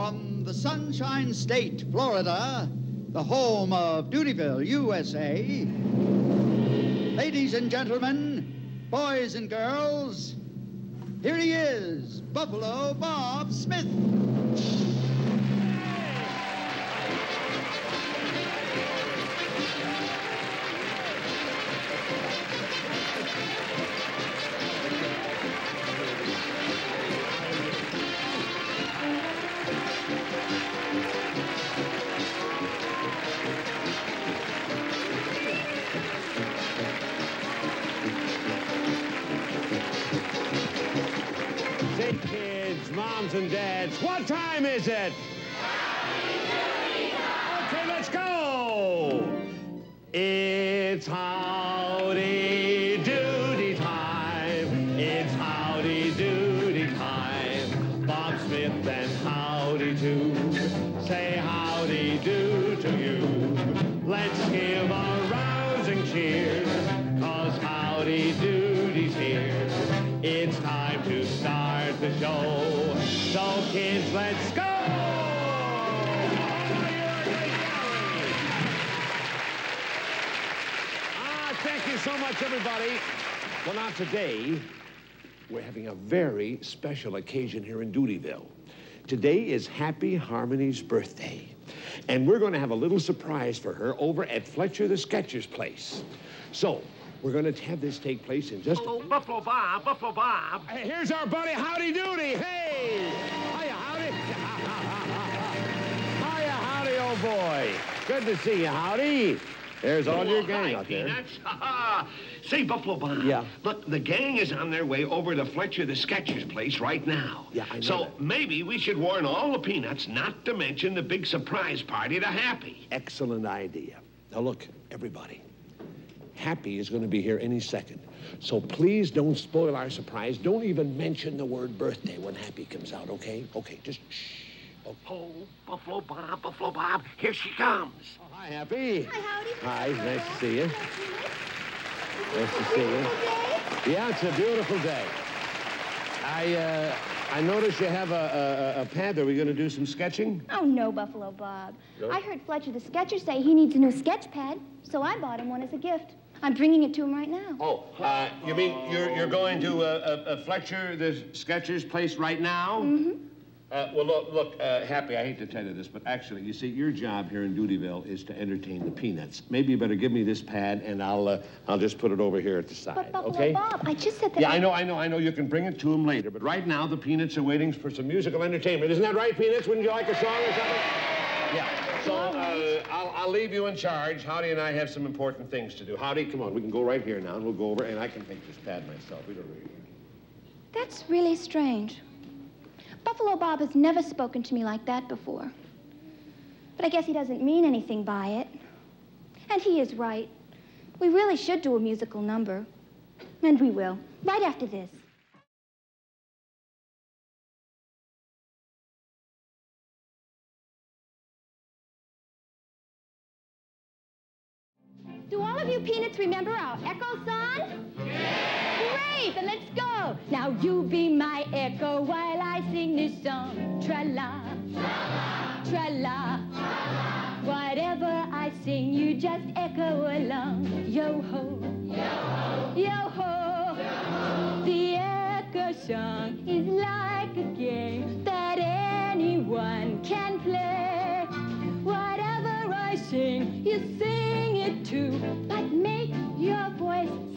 From the Sunshine State, Florida, the home of Doodyville, USA. Ladies and gentlemen, boys and girls, here he is, Buffalo Bob Smith. And dads, what time is it? Kids, let's go! Ah, thank you so much, everybody. Well, now today, we're having a very special occasion here in Doodyville. Today is Happy Harmony's birthday. And we're going to have a little surprise for her over at Fletcher the Sketcher's place. So, we're going to have this take place in just a Oh, Buffalo Bob, Buffalo Bob. Here's our buddy Howdy Doody. Hey! Hiya, Howdy. Hiya, Howdy, old boy. Good to see you, Howdy. There's all your Oh, gang hi, out there. Peanuts. Say, Buffalo Bob. Yeah. Look, the gang is on their way over to Fletcher the Sketcher's place right now. Yeah, I know So that. maybe we should warn all the Peanuts not to mention the big surprise party to Happy. Excellent idea. Now, look, everybody. Happy is going to be here any second. So please don't spoil our surprise. Don't even mention the word birthday when Happy comes out, okay? Okay, just shh. Oh, Oh, Buffalo Bob, Buffalo Bob, here she comes. oh, hi, Happy. Hi, Howdy. Hi, nice to see you. Nice to see you. Yeah, it's a beautiful day. I, uh, I noticed you have a, a, a pad. Are we going to do some sketching? Oh, no, Buffalo Bob. No? I heard Fletcher the Sketcher say he needs a new sketch pad, so I bought him one as a gift. I'm bringing it to him right now. Oh, uh, you mean you're, you're going to uh, uh, Fletcher, the Sketcher's place right now? Mm-hmm. Uh, well, look, look uh, Happy, I hate to tell you this, but actually, you see, your job here in Doodyville is to entertain the Peanuts. Maybe you better give me this pad, and I'll, uh, I'll just put it over here at the side, But Buffalo okay? Bob, I just said that. Yeah, I know, I know, I know. You can bring it to him later, but right now the Peanuts are waiting for some musical entertainment. Isn't that right, Peanuts? Wouldn't you like a song or something? Yeah. So uh, I'll, I'll leave you in charge. Howdy and I have some important things to do. Howdy, come on. We can go right here now, and we'll go over, and I can take this pad myself. We don't really. That's really strange. Buffalo Bob has never spoken to me like that before. But I guess he doesn't mean anything by it. And he is right. We really should do a musical number. And we will, right after this. Do all of you peanuts remember our echo song? Great, then let's go. Now you be my echo while I sing this song. Tra-la, tra-la, Whatever I sing, you just echo along. Yo-ho, yo-ho, yo-ho. The echo song is like a game that anyone can play. Whatever I sing, you sing it too. But make your voice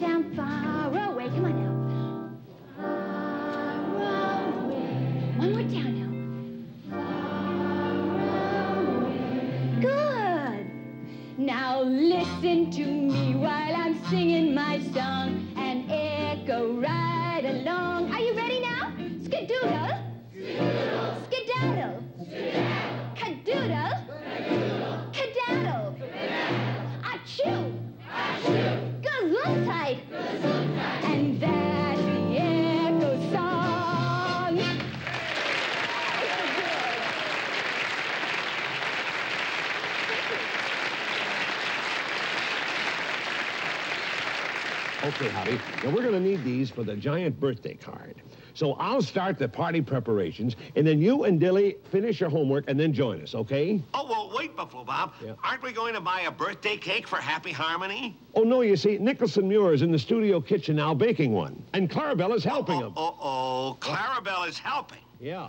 Okay, Howdy. Now we're going to need these for the giant birthday card. So I'll start the party preparations, and then you and Dilly finish your homework and then join us, okay? Oh, well, wait, Buffalo Bob. Yeah. Aren't we going to buy a birthday cake for Happy Harmony? Oh, no, you see, Nicholson Muir is in the studio kitchen now baking one, and Clarabelle is helping oh, him. Oh, oh, Clarabelle is helping. Yeah.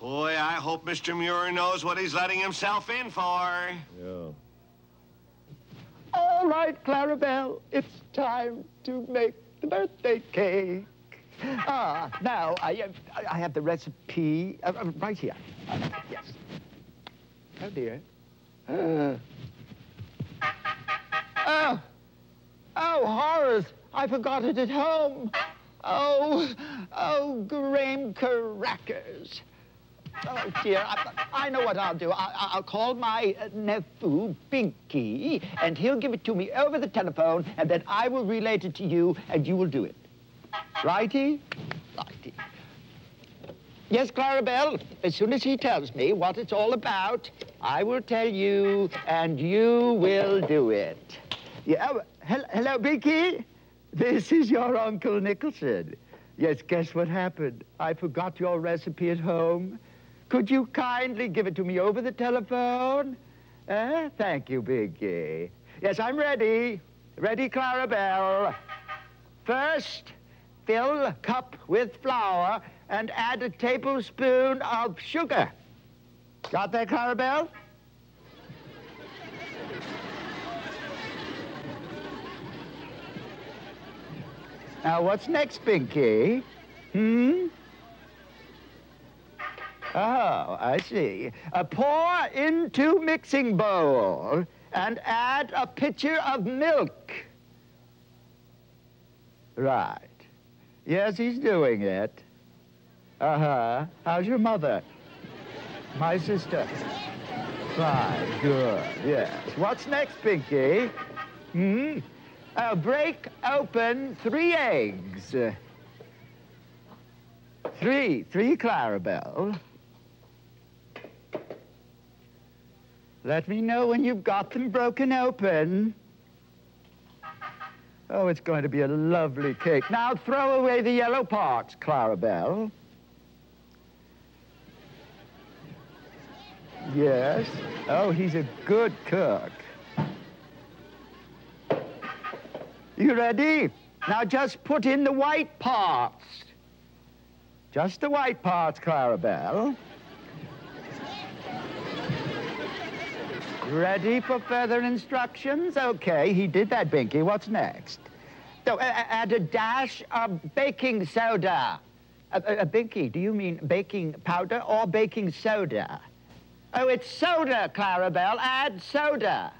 Boy, I hope Mr. Muir knows what he's letting himself in for. Yeah. All right, Clarabelle, it's time to make the birthday cake. Ah, now I have, I have the recipe uh, uh, right here. Uh, yes. Oh dear. Uh. Oh, oh, horrors! I forgot it at home. Oh, oh, graham crackers. Oh dear, I, I know what I'll do. I, I'll call my uh, nephew, Binky, and he'll give it to me over the telephone, and then I will relate it to you, and you will do it. Righty? Righty. Yes, Clarabelle, as soon as he tells me what it's all about, I will tell you, and you will do it. Yeah, oh, hel- hello, Binky. This is your Uncle Nicholson. Yes, guess what happened? I forgot your recipe at home. Could you kindly give it to me over the telephone? Eh? Thank you, Binky. Yes, I'm ready. Ready, Clarabelle. First, fill a cup with flour and add a tablespoon of sugar. Got that, Clarabelle? Now, what's next, Binky? Hmm? Oh, I see. Uh, pour into mixing bowl and add a pitcher of milk. Right. Yes, he's doing it. Uh-huh. How's your mother? My sister. Fine, good, yes. What's next, Binky? Hmm? Uh, break open three eggs. Three, three Clarabelle. Let me know when you've got them broken open. Oh, it's going to be a lovely cake. Now throw away the yellow parts, Clarabelle. Yes. Oh, he's a good cook. You ready? Now just put in the white parts. Just the white parts, Clarabelle. Ready for further instructions? Okay, he did that, Binky. What's next? So, uh, add a dash of baking soda. Uh, uh, Binky, do you mean baking powder or baking soda? Oh, it's soda, Clarabelle. Add soda.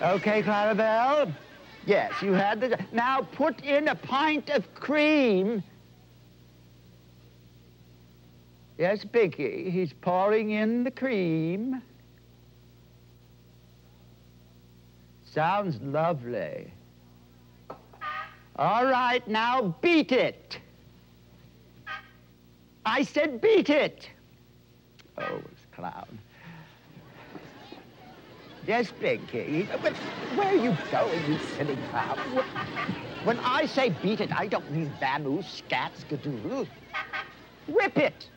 Okay, Clarabelle? Yes, you had the... Now put in a pint of cream. Yes, Binky, he's pouring in the cream. Sounds lovely. All right, now beat it. I said beat it. Oh, it's clown. Yes, Binky. But where are you going, you silly clown? When I say beat it, I don't mean vamoose, scat, skadoodle. Whip it.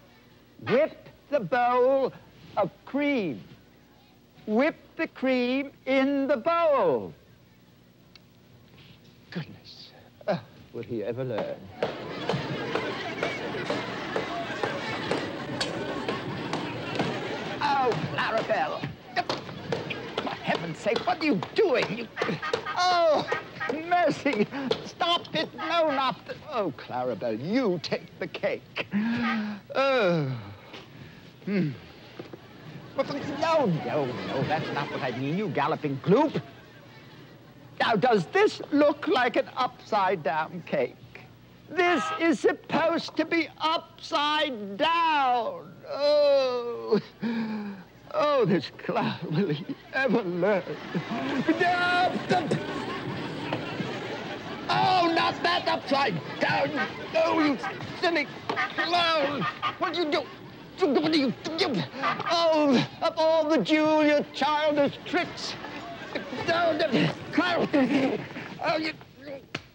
Whip the bowl of cream. Whip the cream in the bowl. Goodness. Uh, will he ever learn? Oh, Clarabelle. For heaven's sake, what are you doing? You... Oh, mercy. Stop it. No, not the... Oh, Clarabelle, you take the cake. Oh. Hmm. But, no, no, no, that's not what I mean, you galloping gloop. Now, does this look like an upside-down cake? This is supposed to be upside down. Oh. Oh, this clown, will he ever learn? Oh, not that upside down. Oh, you silly clown. What'd you do? What do you do? Oh, of all the Julia childish tricks. No, the clown. Oh, you...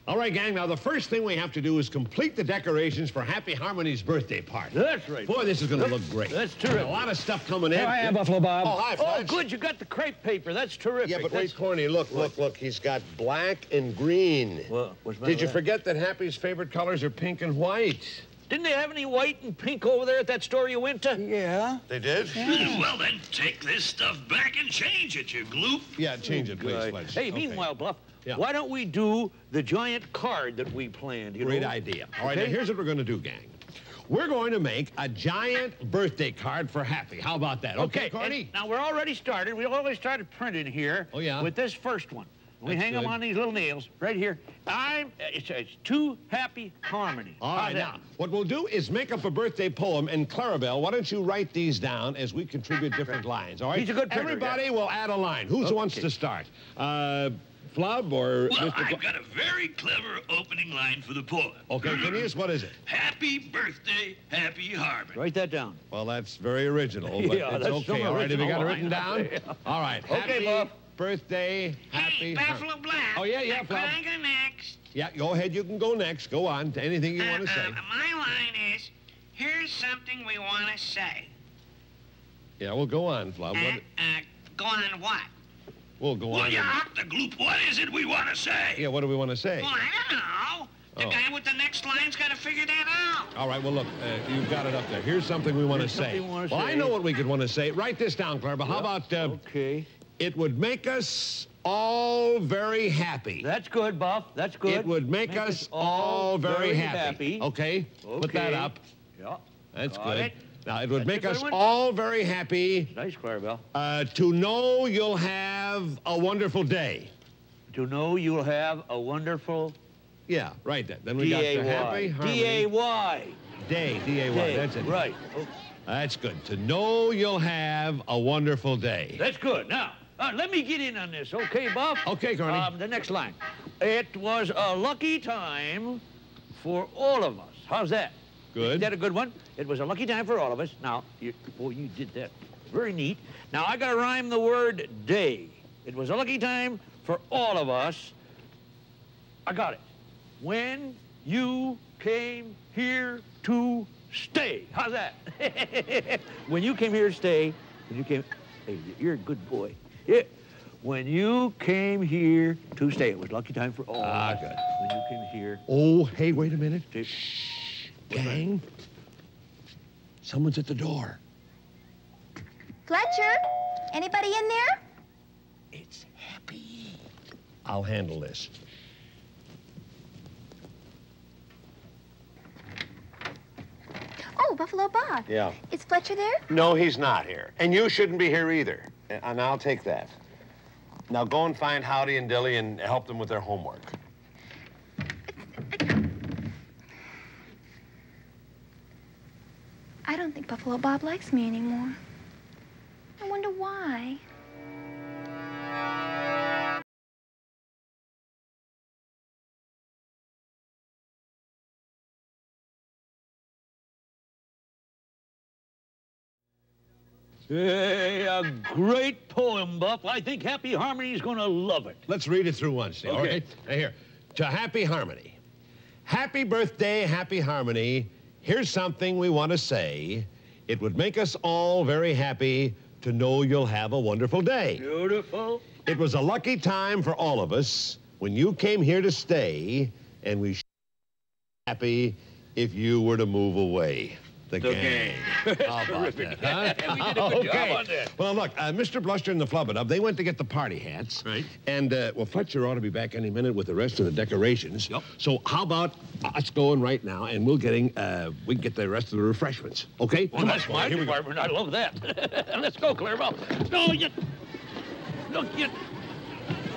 All right, gang, now the first thing we have to do is complete the decorations for Happy Harmony's birthday party. That's right. Boy, this is going to look great. That's terrific. A lot of stuff coming in. Here I Buffalo Bob. Oh, hi, Oh, good, you got the crepe paper. That's terrific. Yeah, but That's- wait, Corny, look, look, look. He's got black and green. What- what's Did you that? forget that Happy's favorite colors are pink and white? Didn't they have any white and pink over there at that store you went to? Yeah? They did? Well, then take this stuff back and change it, you gloop. Yeah, change it, please, Good. Fudge. Hey, Okay. meanwhile, Bluff, Yeah. why don't we do the giant card that we planned? You Great know? idea. All right, Okay. now here's what we're going to do, gang. We're going to make a giant birthday card for Happy. How about that? Okay, Okay, Corny? and now we're already started. We already started printing here. Oh, yeah? With this first one. We That's hang them on these little nails right here. I'm, it's, it's two happy harmony. All How's right, that? now, what we'll do is make up a birthday poem, and Clarabelle, why don't you write these down as we contribute different lines, all right? He's a good printer, Everybody will add a line. Who wants to start? Uh, Flub or Well, Mr. I've got a very clever opening line for the poem. Okay, Phineas, what is it? Happy birthday, happy Harmony. Write that down. Well, that's very original, but Yeah, it's that's okay. All right, have you got it written line. down? All right. Okay, happy Bob. Birthday, happy Hey, Har- Buffalo Black. Oh, yeah, yeah, I'm Flub. going to go next. Yeah, go ahead. You can go next. Go on to anything you want to Uh, say. uh, my line is, here's something we want to say. Yeah, well, go on, Flub. Uh, What, uh, go on what? we'll go Well, on. you and- out the gloop. What is it we want to say? Yeah, what do we want to say? Well, I don't know. The Oh. guy with the next line's got to figure that out. All right, well, look, uh, you've got it up there. Here's something we want to say. something we wanna well, I know what we could want to say. Write this down, Claire, but how about uh, Okay. It would make us all very happy. That's good, Buff. That's good. It would make, us all very, happy. Okay? okay. Put that up. Yeah. That's Got good. it. Now, it would That's make us one. all very happy Nice, Clarabelle. uh, to know you'll have a wonderful day. To know you'll have a wonderful Yeah, right there. Then we got the happy D-A-Y. harmony D-A-Y. day. D-A-Y. Day. That's it. Right. That's good. To know you'll have a wonderful day. That's good. Now, uh, let me get in on this, okay, Buff? Okay, Corny. Um, the next line. It was a lucky time for all of us. How's that? Good. Is that a good one? It was a lucky time for all of us. Now, you, boy, you did that. Very neat. Now, I got to rhyme the word day. It was a lucky time for all of us. I got it. When you came here to stay. How's that? when you came here to stay, when you came, hey, you're a good boy. Yeah. When you came here to stay, it was lucky time for all. Ah, of us. good. When you came here Oh, hey, wait a minute. to Gang. Someone's at the door. Fletcher, anybody in there? It's happy. I'll handle this. Oh, Buffalo Bob. Yeah. Is Fletcher there? No, he's not here. And you shouldn't be here either. And I'll take that. Now go and find Howdy and Dilly and help them with their homework. I don't think Buffalo Bob likes me anymore. I wonder why. Hey, a great poem, Buff. I think Happy Harmony's gonna love it. Let's read it through once. All Okay. right? Now here. To Happy Harmony. Happy birthday, Happy Harmony. Here's something we want to say. It would make us all very happy to know you'll have a wonderful day. Beautiful. It was a lucky time for all of us when you came here to stay, and we should be happy if you were to move away. The, The gang. gang. How about that, huh? We did a good job on that. Well, look, uh, Mr. Bluster and the Flubadub, they went to get the party hats. Right. And, uh, well, Fletcher ought to be back any minute with the rest of the decorations. Yep. So how about us going right now, and we'll getting, uh, we can get the rest of the refreshments, okay? Well, Come that's my here department. I love that. Let's go, Clarabelle. No, you... Look, you...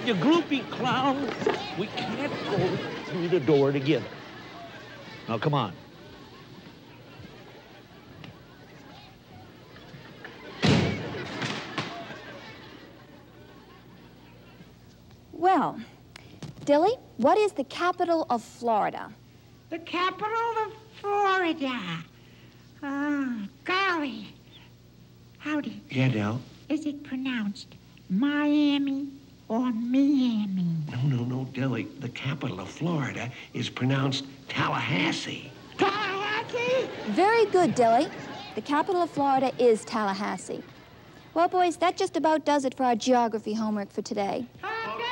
You gloopy clown. We can't go through the door together. Now, come on. Well, Dilly, what is the capital of Florida? The capital of Florida. Oh, golly. Howdy. Yeah, Del. Is it pronounced Miami or Miami? No, no, no, Dilly. The capital of Florida is pronounced Tallahassee. Tallahassee? Very good, Dilly. The capital of Florida is Tallahassee. Well, boys, that just about does it for our geography homework for today.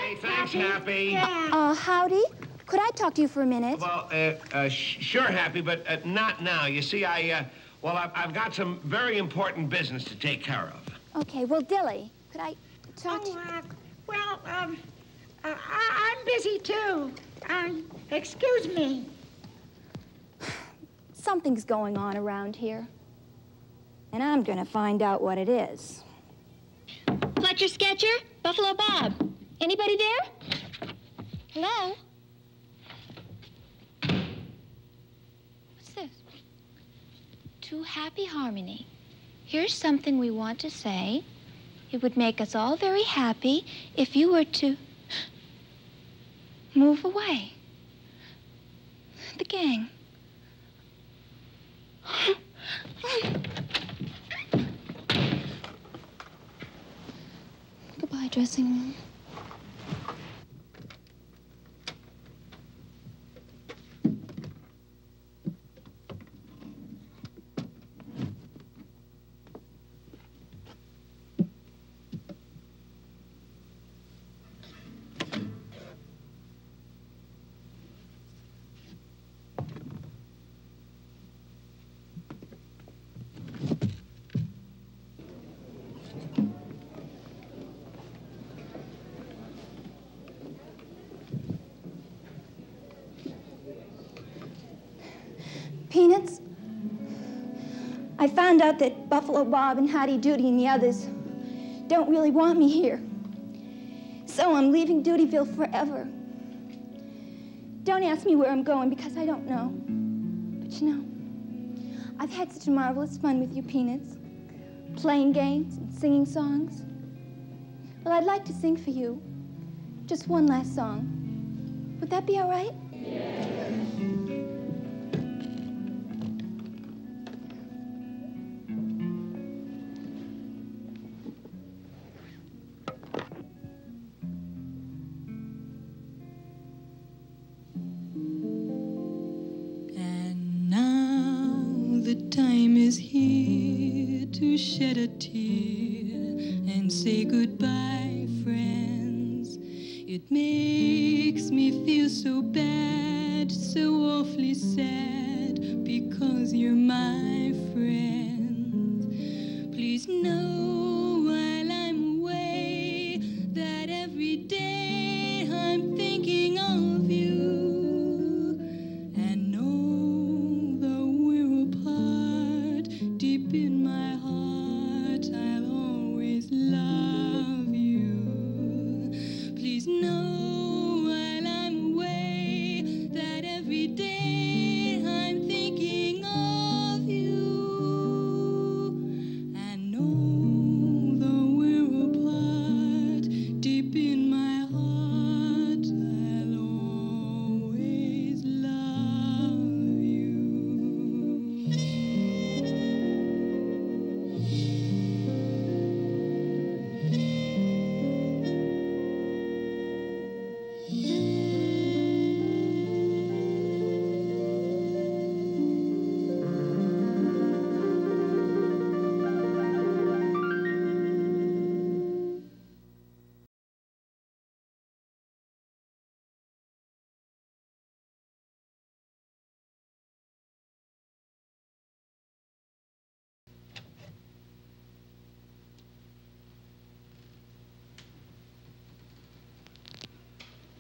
Okay, thanks, Happy. Uh, howdy. Could I talk to you for a minute? Well, uh, uh, sh- sure, Happy, but uh, not now. You see, I, uh, well, I've, I've got some very important business to take care of. Okay, well, Dilly, could I talk to Oh, uh, well, um, uh, I- I'm busy too. Um, excuse me. Something's going on around here. And I'm gonna find out what it is. Fletcher Sketcher? Buffalo Bob? Anybody there? Hello? What's this? To Happy Harmony. Here's something we want to say. It would make us all very happy if you were to move away. The gang. Goodbye, dressing room. Found out that Buffalo Bob and Howdy Doody and the others don't really want me here. So I'm leaving Doodyville forever. Don't ask me where I'm going because I don't know. But you know, I've had such marvelous fun with you, Peanuts. Playing games and singing songs. Well, I'd like to sing for you. Just one last song. Would that be all right? And every day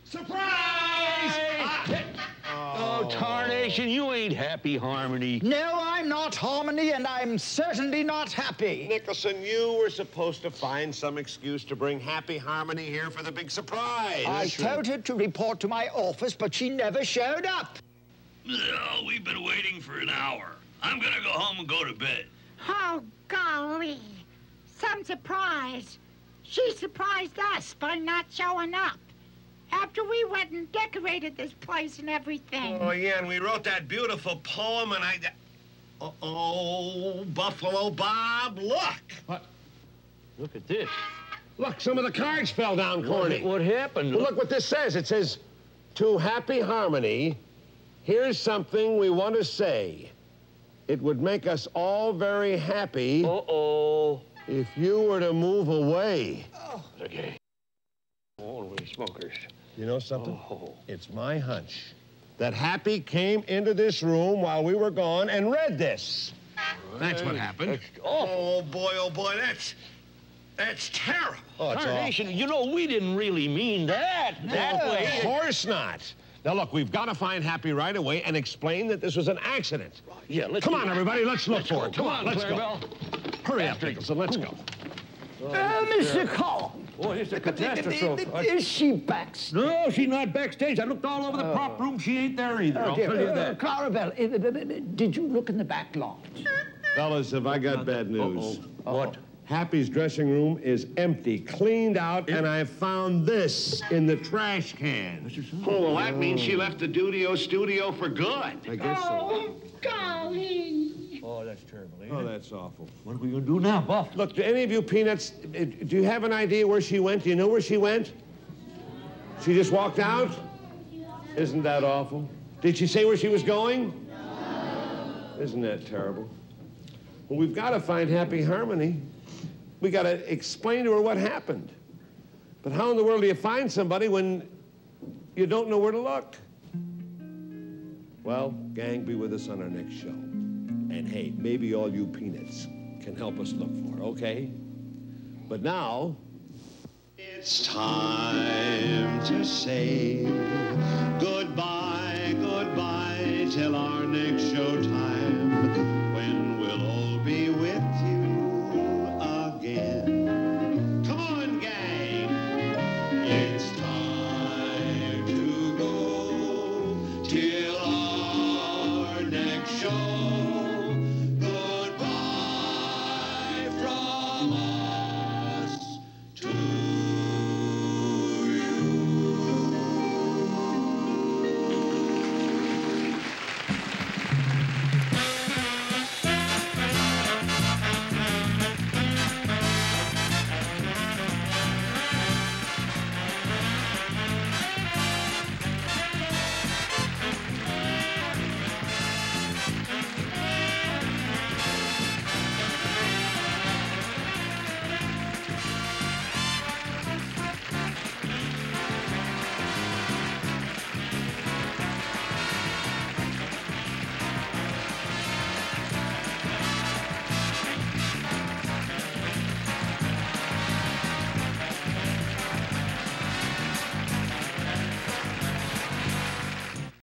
Surprise! Ah. Oh, tarnation, you ain't happy, Harmony. No, I'm not Harmony, and I'm certainly not happy. Nicholson, you were supposed to find some excuse to bring Happy Harmony here for the big surprise. I told her to report to my office, but she never showed up. Oh, we've been waiting for an hour. I'm gonna go home and go to bed. Oh, golly. Some surprise. She surprised us by not showing up. After we went and decorated this place and everything. Oh, yeah, and we wrote that beautiful poem, and I... Uh-oh, Buffalo Bob, look. What? Look at this. Look, some of the cards fell down, Corny. What happened? Well, look what this says. It says, to Happy Harmony, here's something we want to say. It would make us all very happy Uh-oh. if you were to move away. Oh. Okay. Holy smokers. You know something? Oh. It's my hunch that Happy came into this room while we were gone and read this. That's what happened. That's. Oh, boy, oh, boy, that's... That's terrible. Oh, it's awful. You know, we didn't really mean that that Of way. course not. Now, look, we've got to find Happy right away and explain that this was an accident. Yeah, let's Come on, that. everybody, let's look Let's for go. it. Come, on, let's Clarabelle. go. Hurry up, Nicholson, let's go. Uh, Mr. Cole, Oh, it's a catastrophe. is she backstage? No, she's not backstage. I looked all over the prop room. She ain't there either. I'll tell you that. Clarabelle, uh, uh, uh, did you look in the back loft? Fellas, have I got bad news? What? Happy's dressing room is empty, cleaned out, and I found this in the trash can. Oh, well, that means she left the Dudio studio for good. I guess so. golly. Oh, that's terrible. ain't Oh, it? that's awful. What are we gonna do now, Buff? Look, do any of you peanuts, uh, do you have an idea where she went? Do you know where she went? She just walked out? Isn't that awful? Did she say where she was going? No. Isn't that terrible? Well, we've got to find Happy Harmony. We got to explain to her what happened. But how in the world do you find somebody when you don't know where to look? Well, gang, be with us on our next show. And hey, maybe all you peanuts can help us look for okay? But now, It's time to say goodbye, goodbye till our next show time.